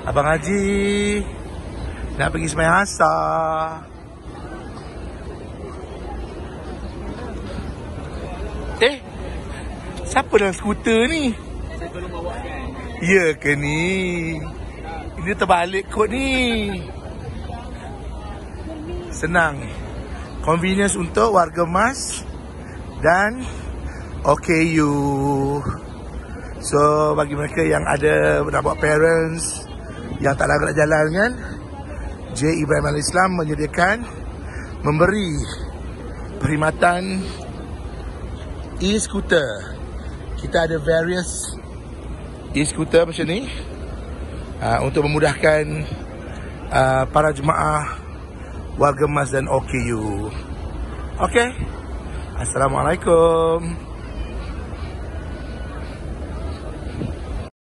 Abang Haji nak pergi semayang asar. Eh, siapa dalam skuter ni? Ya ke ni? Ini terbalik kot ni. Senang. Convenience untuk warga emas dan OKU. So bagi mereka yang ada nak buat parents yang tak larat jalan kan J Ibrahim Al Islam menyediakan memberi perkhidmatan e-scooter. Kita ada various e-scooter macam ni uh, untuk memudahkan uh, para jemaah warga emas dan OKU. Okey. Assalamualaikum.